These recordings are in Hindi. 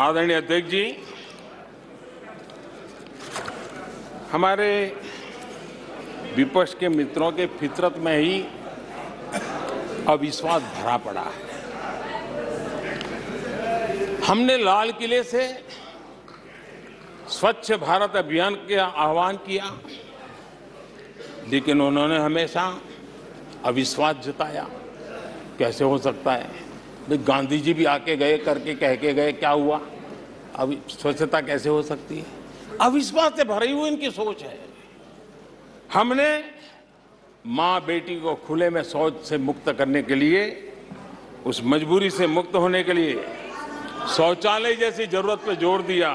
आदरणीय अध्यक्ष जी, हमारे विपक्ष के मित्रों के फितरत में ही अविश्वास भरा पड़ा है। हमने लाल किले से स्वच्छ भारत अभियान का आह्वान किया, लेकिन उन्होंने हमेशा अविश्वास जताया। कैसे हो सकता है? भाई गांधी जी भी आके गए, करके कह के गए, क्या हुआ? अब स्वच्छता कैसे हो सकती है? अविश्वास से भरी हुई इनकी सोच है। हमने माँ बेटी को खुले में शौच से मुक्त करने के लिए, उस मजबूरी से मुक्त होने के लिए शौचालय जैसी ज़रूरत पे ज़ोर दिया।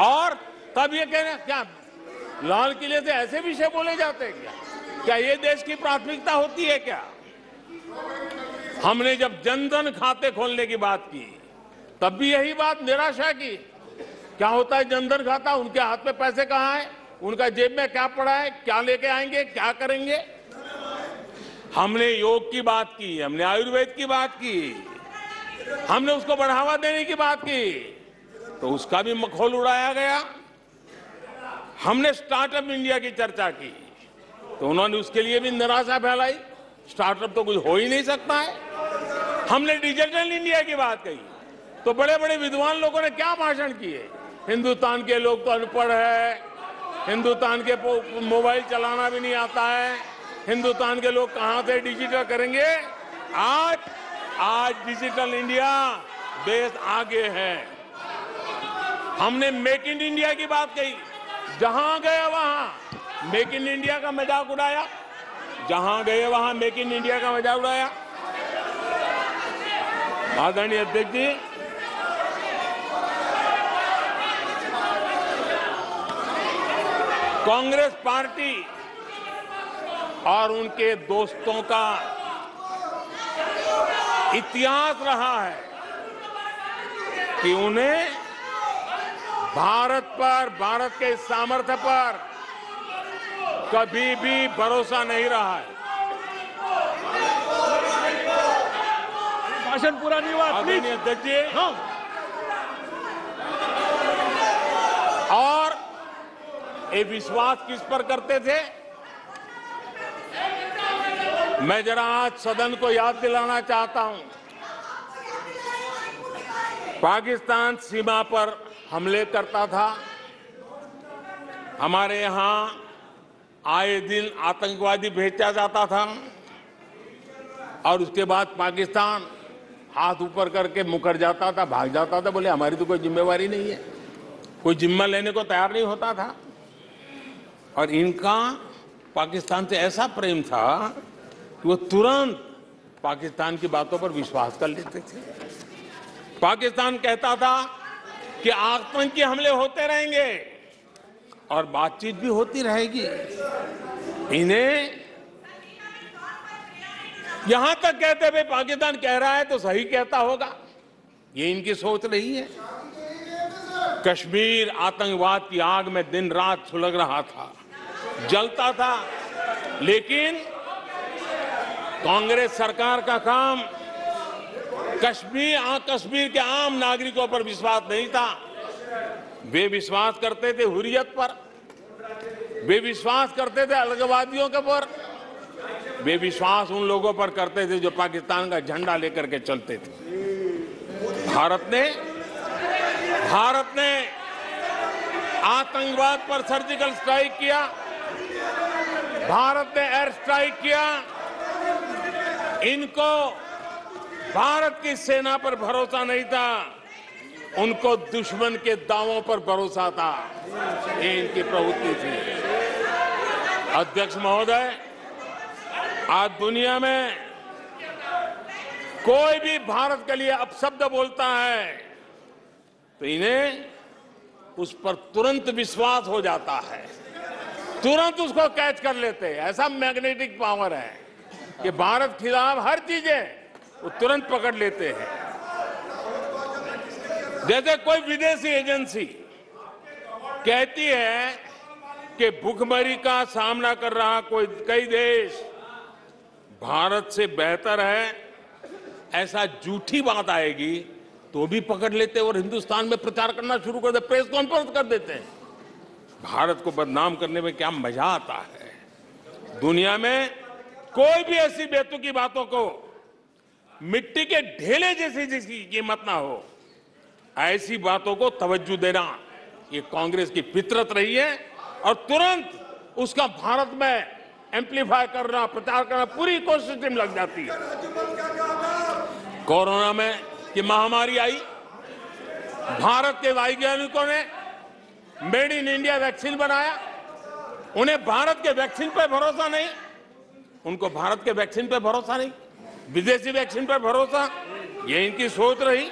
और तब ये कह रहे क्या, लाल किले से ऐसे विषय बोले जाते हैं क्या? क्या ये देश की प्राथमिकता होती है क्या? हमने जब जनधन खाते खोलने की बात की, तब भी यही बात निराशा की। क्या होता है, जनधन खाता उनके हाथ में पैसे कहाँ है? उनका जेब में क्या पड़ा है? क्या लेके आएँगे? क्या करेंगे? हमने योग की बात की, हमने आयुर्वेद की बात की, हमने उसको बढ़ावा देने की बात की तो उसका भी मखोल उड़ाया गया। हमने स्टार्टअप इंडिया की चर्चा की तो उन्होंने उसके लिए भी निराशा फैलाई। स्टार्टअप तो कुछ हो ही नहीं सकता है। हमने डिजिटल इंडिया की बात कही। तो बड़े बड़े विद्वान लोगों ने क्या भाषण किए? हिंदुस्तान के लोग तो अनपढ़ है। हिंदुस्तान के मोबाइल चलाना भी नहीं आता है। हिंदुस्तान के लोग कहाँ से डिजिटल करेंगे? आज आज डिजिटल इंडिया देश आगे है। हमने मेक इन इंडिया की बात कही। जहाँ गए वहाँ। मेक इन इंडिया का मज़ाक उड़ाया। जहाँ गए वहाँ मेक इन इंडिया का मज़ाक उड़ाया। आदरणीय अध्यक्ष जी। कांग्रेस पार्टी और उनके दोस्तों का इतिहास रहा है कि उन्हें भारत पर, भारत के सामर्थ्य पर कभी भी भरोसा नहीं रहा है। भाषण पूरा नहीं हुआ प्लीज़ अध्यक्ष जी नो और ये विश्वास किस पर करते थे? मैं जरा आज सदन को याद दिलाना चाहता हूँ। पाकिस्तान सीमा पर हमले करता था। हमारे यहाँ आए दिन आतंकवादी भेजा जाता था। और उसके बाद पाकिस्तान हाथ ऊपर करके मुकर जाता था, भाग जाता था, बोले हमारी तो कोई जिम्मेवारी नहीं है। कोई जिम्मा लेने को तैयार नहीं होता था। और इनका पाकिस्तान से ऐसा प्रेम था कि वो तुरंत पाकिस्तान की बातों पर विश्वास कर लेते थे। पाकिस्तान कहता था कि आतंकी हमले होते रहेंगे और बातचीत भी होती रहेगी। इन्हें यहाँ तक कहते भाई पाकिस्तान कह रहा है तो सही कहता होगा। ये इनकी सोच नहीं है। कश्मीर आतंकवाद की आग में दिन रात सुलग रहा था। जलता था। लेकिन कांग्रेस सरकार का काम, कश्मीर कश्मीर के आम नागरिकों पर विश्वास नहीं था। वे विश्वास करते थे हुरियत पर। वे विश्वास करते थे अलगवादियों के पर वे विश्वास उन लोगों पर करते थे जो पाकिस्तान का झंडा लेकर के चलते थे। भारत ने भारत ने आतंकवाद पर सर्जिकल स्ट्राइक किया। भारत ने एयर स्ट्राइक किया। इनको भारत की सेना पर भरोसा नहीं था। उनको दुश्मन के दावों पर भरोसा था। ये इनकी प्रवृत्ति थी। अध्यक्ष महोदय आज दुनिया में कोई भी भारत के लिए अपशब्द बोलता है तो इन्हें उस पर तुरंत विश्वास हो जाता है। तुरंत उसको कैच कर लेते हैं। ऐसा मैग्नेटिक पावर है कि भारत खिलाफ हर चीज़ें वो तुरंत पकड़ लेते हैं। जैसे कोई विदेशी एजेंसी कहती है कि भुखमरी का सामना कर रहा कोई, कई देश भारत से बेहतर है, ऐसा झूठी बात आएगी तो भी पकड़ लेते और हिंदुस्तान में प्रचार करना शुरू कर दे, प्रेस कॉन्फ्रेंस कर देते हैं। भारत को बदनाम करने में क्या मज़ा आता है? दुनिया में कोई भी ऐसी बेतुकी बातों को मिट्टी के ढेले जैसी जिसकी कीमत ना हो, ऐसी बातों को तवज्जो देना, ये कांग्रेस की फितरत रही है और तुरंत उसका भारत में एम्पलीफाई करना, प्रचार करना, पूरी कोशिश टीम लग जाती है। कोरोना में की महामारी आई, भारत के वैज्ञानिकों ने मेड इन इंडिया वैक्सीन बनाया। उन्हें भारत के वैक्सीन पर भरोसा नहीं, उनको भारत के वैक्सीन पर भरोसा नहीं, विदेशी वैक्सीन पर भरोसा, ये इनकी सोच रही।